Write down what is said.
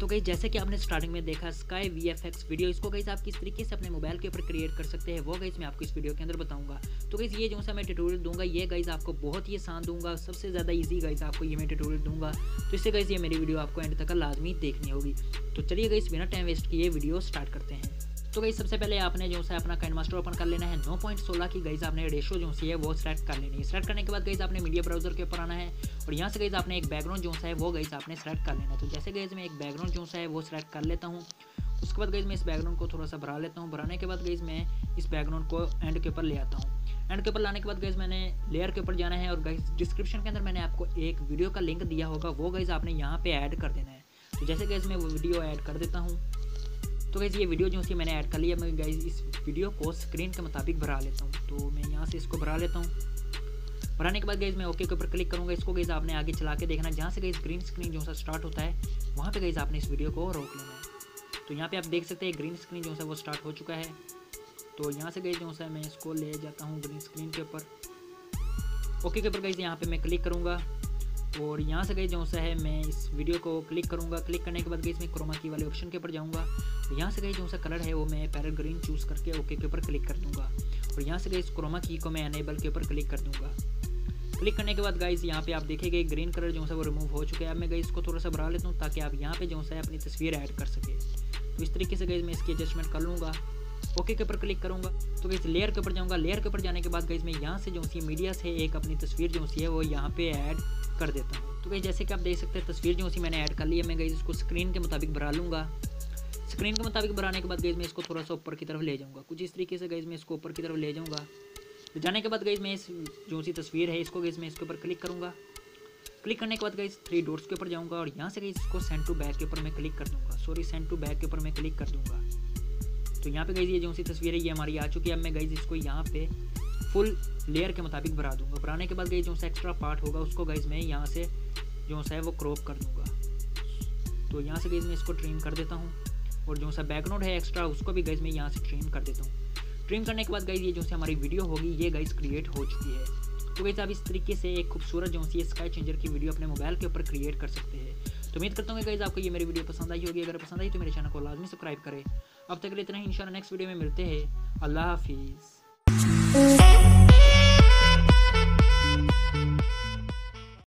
तो गई जैसे कि आपने स्टार्टिंग में देखा sky V F X video इसको गई आप किस तरीके से अपने मोबाइल के ऊपर क्रिएट कर सकते हैं, वो गई मैं आपको इस वीडियो के अंदर बताऊँगा। तो गई ये जो सा मैं ट्यूटोरियल दूँगा, ये गाइज़ आपको बहुत ही आसान दूँगा, सबसे ज़्यादा ईजी गाइज़ आपको ये मैं ट्यूटोरियल दूँगा। तो इससे गई ये मेरी वीडियो आपको एंड तक लाजमी देखनी होगी। तो चलिए गई बिना टाइम वेस्ट किए वीडियो स्टार्ट करते हैं। तो गई सबसे पहले आपने जो है अपना कैन मास्टर ओपन कर लेना है, नौ पॉइंट सोलह की गई आपने रेशो जो है, वो सेलेक्ट कर लेनी है। सेलेक्ट करने के बाद गई आपने मीडिया ब्राउज़र के ऊपर आना है और यहाँ से गई आपने एक बैकग्राउंड जो है, वो गई आपने सेलेक्ट कर लेना है। तो जैसे गई मैं एक बैकग्राउंड जो है, वो सेलेक्ट कर लेता हूँ। उसके बाद गई मैं इस बैकग्राउंड को थोड़ा सा भरा लेता हूँ। भराने के बाद गई मैं इस बैकग्राउंड को एंड के ऊपर ले आता हूँ। एंड के ऊपर लाने के बाद गई मैंने लेयर के ऊपर जाना है और गई डिस्क्रिप्शन के अंदर मैंने आपको एक वीडियो का लिंक दिया होगा, वो गई आपने यहाँ पे ऐड कर देना है। तो जैसे गैस मैं वो वीडियो ऐड कर देता हूँ। तो गैस ये वीडियो जो सी मैंने ऐड कर लिया। मैं गैस इस वीडियो को स्क्रीन के मुताबिक भरा लेता हूँ। तो मैं यहाँ से इसको भरा लेता हूँ। भराने के बाद गई मैं ओके के ऊपर क्लिक करूँगा। इसको गई आपने आगे चला के देखना जहाँ से गई ग्रीन स्क्रीन जो सा स्टार्ट होता है, वहाँ पर गई आपने इस वीडियो को रोक लेना है। तो यहाँ पर आप देख सकते हैं ग्रीन स्क्रीन जो सा वो स्टार्ट हो चुका है। तो यहाँ से गई जो सा मैं इसको ले जाता हूँ ग्रीन स्क्रीन के ऊपर। ओके के ऊपर गई यहाँ पे मैं क्लिक करूँगा। और यहाँ से गई जो सा है, मैं इस वीडियो को क्लिक करूँगा। क्लिक करने के बाद गई इसमें क्रोमा की वाले ऑप्शन के ऊपर जाऊँगा। तो यहाँ से गई जो सा कलर है, वो मैं पैरल ग्रीन चूज़ करके ओके के ऊपर क्लिक कर दूँगा। और यहाँ से गई इस क्रोमा की को मैं अनेबल के ऊपर क्लिक कर दूँगा। क्लिक करने के बाद गाइज़ यहाँ पे आप देखेंगे ग्रीन कलर जो है वो रिमूव हो चुका है। अब मैं गई इसको थोड़ा सा बढ़ा लेता हूँ ताकि आप यहाँ पे जो है अपनी तस्वीर ऐड कर सके। तो इस तरीके से गई मैं इसकी एडजस्टमेंट कर लूँगा। ओके के ऊपर क्लिक करूँगा। तो गई लेयर के ऊपर जाऊँगा। लेयर के ऊपर जाने के बाद गई मैं यहाँ से जो सी मीडिया से एक अपनी तस्वीर जो सी है, वो यहाँ पे ऐड कर देता हूँ। तो गई जैसे कि आप देख सकते हैं, तस्वीर जो सी मैंने ऐड कर ली है, मैं गई इसको स्क्रीन के मुताबिक भरा लूँगा। स्क्रीन के मुताबिक भराने के बाद गई मैं इसको थोड़ा सा ऊपर की तरफ़ ले जाऊँगा। कुछ इस तरीके से गई मैं इसको ऊपर की तरफ़ ले जाऊँगा। तो जाने के बाद गई मैं इस जो सी तस्वीर है, इसको गई मैं इसके ऊपर क्लिक करूँगा। क्लिक करने के बाद गई थ्री डोट्स के ऊपर जाऊँगा और यहाँ से गई इसको सेंड टू बैक के ऊपर मैं क्लिक कर दूँगा। सॉरी सेंड टू बैक के ऊपर मैं क्लिक कर दूँगा। तो यहाँ पे गई ये जो सी तस्वीर है, ये हमारी आ चुकी है। अब मैं गई इसको यहाँ पे फुल लेयर के मुताबिक भरा दूँगा। भराने के बाद गई जो सा एक्स्ट्रा पार्ट होगा, उसको गई मैं यहाँ से जो सा है, वो क्रॉप कर दूँगा। तो यहाँ से गई मैं इसको ट्रिम कर देता हूँ। और जो सा बैकग्राउंड है एक्स्ट्रा उसको भी गई मैं यहाँ से ट्रिम कर देता हूँ। ट्रिम करने के बाद गई ये जो सी हमारी वीडियो होगी, ये गाइज़ क्रिएट हो चुकी है। तो गई आप इस तरीके से एक खूबसूरत जो सी स्काई चेंजर की वीडियो अपने मोबाइल के ऊपर क्रिएट कर सकते हैं। तो उम्मीद करता हूँ गाइज़ आपको ये मेरी वीडियो पसंद आई होगी। अगर पसंद आई तो मेरे चैनल को लाजमी सब्सक्राइब करें। अब तक इतना ही। इंशाल्लाह नेक्स्ट वीडियो में मिलते हैं। अल्लाह हाफिज़।